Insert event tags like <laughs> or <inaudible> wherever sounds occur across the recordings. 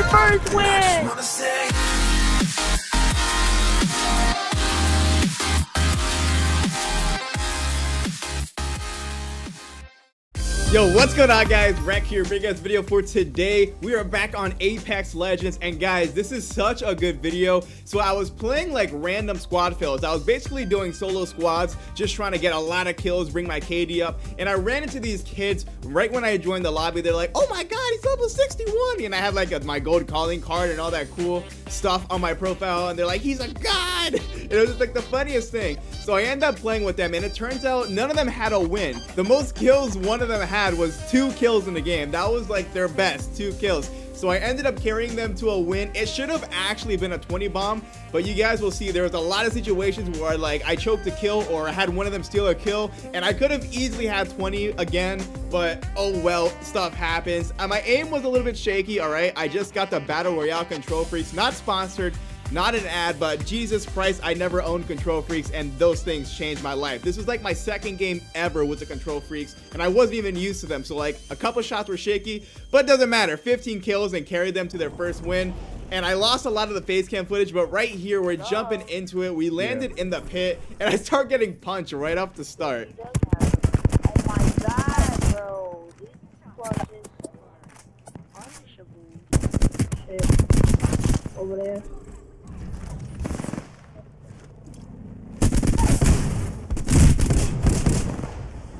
my first win! Yo, what's going on guys? Req here, big ass video for today. We are back on Apex Legends and guys, this is such a good video. So I was playing like random squad fills. I was basically doing solo squads, just trying to get a lot of kills, bring my KD up. And I ran into these kids right when I joined the lobby. They're like, oh my god, he's level 61. And I had like a, my gold calling card and all that cool stuff on my profile. And they're like, he's a god. It was just like the funniest thing. So I end up playing with them and it turns out none of them had a win. The most kills one of them had was two kills in the game. That was like their best, two kills. So I ended up carrying them to a win. It should have actually been a 20 bomb, but you guys will see there was a lot of situations where like I choked a kill or I had one of them steal a kill and I could have easily had 20 again, but oh well, stuff happens. And my aim was a little bit shaky, all right? I just got the Battle Royale KontrolFreeks, not sponsored, not an ad, but Jesus Christ, I never owned KontrolFreeks, and those things changed my life. This was like my second game ever with the KontrolFreeks, and I wasn't even used to them. So like a couple shots were shaky, but it doesn't matter. 15 kills and carried them to their first win. And I lost a lot of the face cam footage, but right here we're jumping into it. We landed yeah. in the pit, and I start getting punched right off the start. Oh my god, bro. These is punishable. Shit. Over there.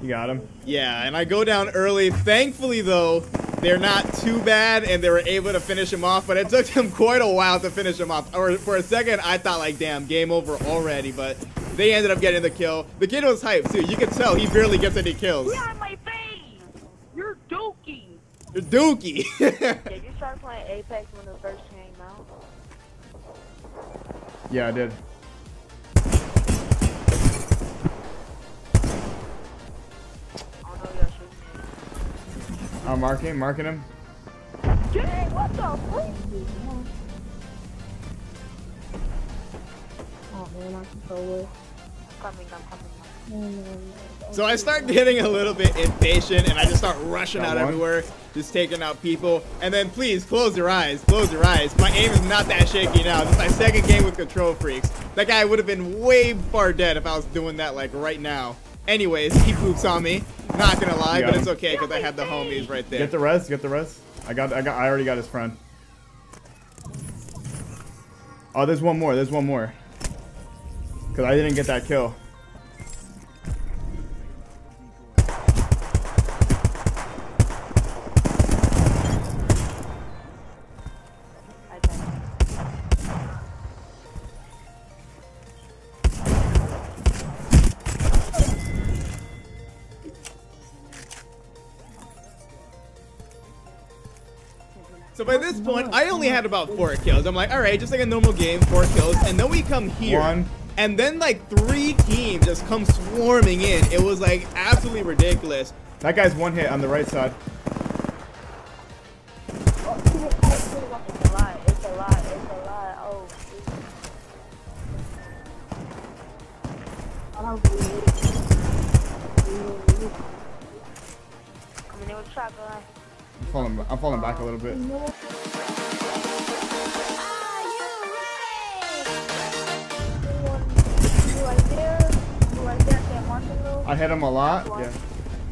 You got him? Yeah, and I go down early. Thankfully, though, they're not too bad, and they were able to finish him off, but it took them <laughs> quite a while to finish him off. Or for a second, I thought, like, damn, game over already, but they ended up getting the kill. The kid was hyped, too. You can tell he barely gets any kills. Yeah, my face! You're dookie! You're dookie! <laughs> Did you start playing Apex when it first came out? Yeah, I did. I'm marking, marking him. Dang, what the fuck? Oh man, my controller. Coming, I'm coming. So I start getting a little bit impatient and I just start rushing Got out one. everywhere, just taking out people. And then please close your eyes, close your eyes. My aim is not that shaky now. This is my second game with KontrolFreeks. That guy would have been way far dead if I was doing that like right now. Anyways, he poops on me. Not gonna lie, but him. it's okay because I had the homies right there. Get the res, get the res. I got, I got, I already got his friend. Oh, there's one more. There's one more. Cause I didn't get that kill. So by this point, I only had about four kills. I'm like, all right, just like a normal game, four kills. And then we come here. One. And then like three teams just come swarming in. It was like absolutely ridiculous. That guy's one hit on the right side. Coming in with shotgun. I'm falling, I'm falling back a little bit. I hit him a lot. Yeah.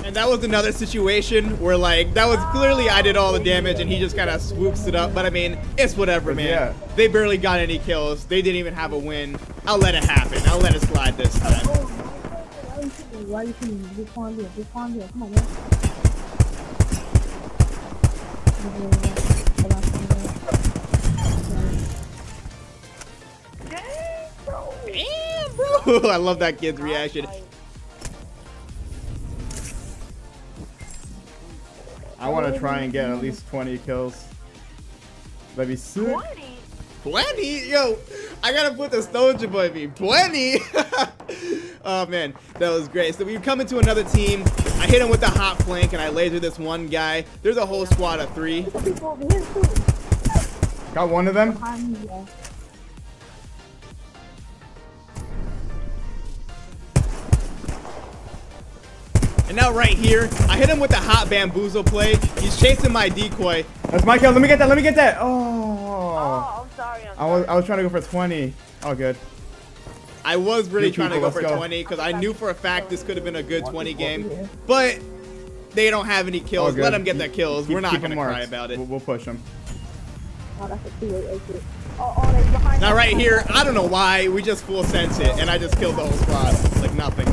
And that was another situation where like that was clearly I did all the damage and he just kind of swoops it up. But I mean, it's whatever, man. Yeah. They barely got any kills. They didn't even have a win. I'll let it happen. I'll let it slide this time. <laughs> I love that kid's reaction. I want to try and get at least 20 kills. That'd be sick. 20? 20? Yo, I gotta put the Stoja boy me. 20? <laughs> oh man, that was great. So we come into another team. I hit him with the hot flank and I laser this one guy. There's a whole squad of three. Got one of them? And now right here, I hit him with the hot bamboozle play. He's chasing my decoy. That's my kill. Let me get that. Let me get that. Oh. Oh, I was I was trying to go for 20. Oh, good. I was really trying to go for go. 20 because I knew for a fact this could have been a good 20 game, but they don't have any kills. Let them get their kills. Keep- We're not gonna cry about it. We'll, we'll push them. Oh, that's a two-way. Oh, oh, Now right here, I don't know why we just full sense it, and I just killed the whole squad like nothing.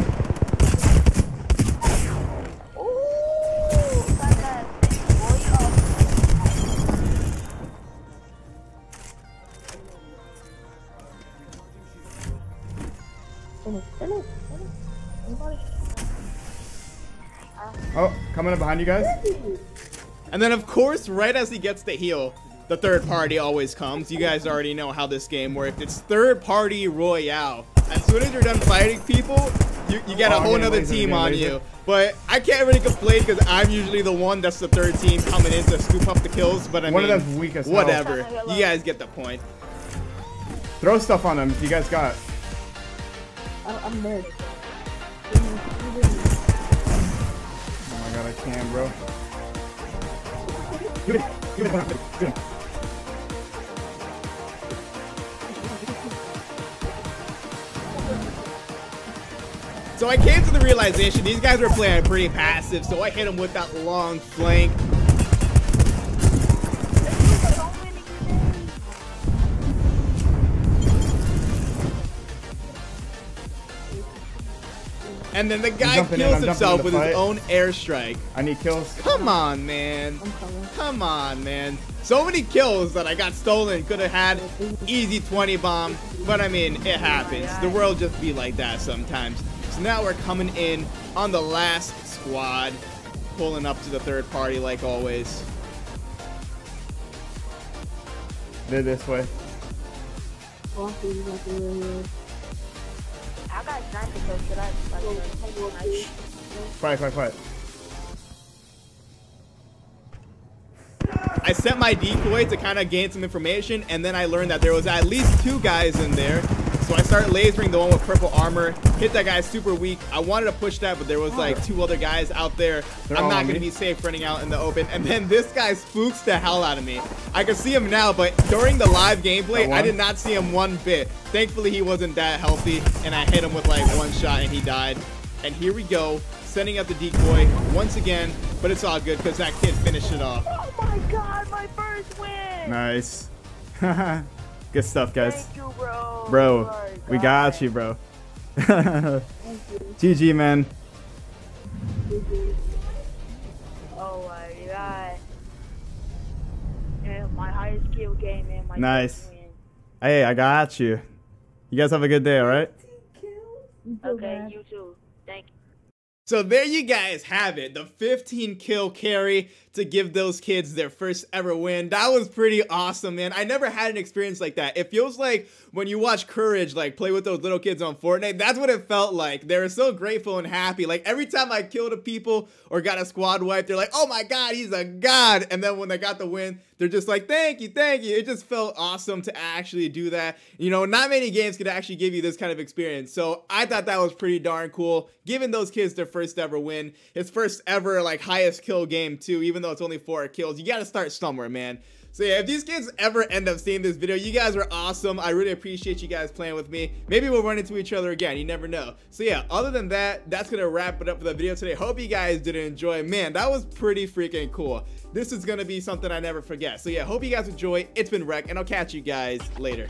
Coming up behind you guys. And then of course, right as he gets the heal, the third party always comes. You guys already know how this game works. It's third party royale. As soon as you're done fighting people, you, you get Oh, a I'm whole getting nother laser, team on getting you. But I can't really complain because I'm usually the one that's the third team coming in to scoop up the kills. But I One of mean, them's weak as hell. whatever. You guys get the point. Throw stuff on them if you guys got. I, I'm mid. God, I can, bro. Give it, give it, give it. So I came to the realization these guys were playing pretty passive, so I hit them with that long flank. And then the guy jumping in, kills himself with the his own airstrike. I need kills. Come on, man. I'm coming. Come on, man. So many kills that I got stolen. Could have had easy 20 bomb. But I mean, it happens. The world just be like that sometimes. So now we're coming in on the last squad. Pulling up to the third party like always. They're this way. I. Quiet, quiet, quiet. I set my decoy to kind of gain some information, and then I learned that there was at least two guys in there. So I started lasering the one with purple armor, hit that guy super weak. I wanted to push that, but there was like two other guys out there. They're I'm not gonna be safe running out in the open. And then this guy spooks the hell out of me. I can see him now, but during the live gameplay, I did not see him one bit. Thankfully, he wasn't that healthy, and I hit him with like one shot, and he died. And here we go, sending out the decoy once again, but it's all good because that kid finished it off. Oh my god, my first win! Nice. <laughs> Good stuff, guys. Thank you, bro. Bro, You we god. got you, bro. <laughs> GG, man. Oh my god. And my highest skill game and my Nice. first. Hey, I got you. You guys have a good day, all right? You Okay, you too. Thank you. So there you guys have it, the 15 kill carry to give those kids their first ever win. That was pretty awesome, man. I never had an experience like that. It feels like when you watch Courage like play with those little kids on Fortnite, that's what it felt like. They were so grateful and happy. Like every time I killed a people or got a squad wipe, they're like, "Oh my god, he's a god." And then when they got the win, they're just like, "Thank you, thank you." It just felt awesome to actually do that. You know, not many games could actually give you this kind of experience. So I thought that was pretty darn cool. Giving those kids their first ever win, his first ever like highest kill game too. Even though it's only four kills, you got to start somewhere, man. So yeah, if these kids ever end up seeing this video, you guys are awesome. I really appreciate you guys playing with me. Maybe we'll run into each other again. You never know. So yeah, other than that, that's gonna wrap it up for the video today. Hope you guys did enjoy. Man, that was pretty freaking cool. This is gonna be something I never forget. So yeah, hope you guys enjoy. It's been Req, and I'll catch you guys later.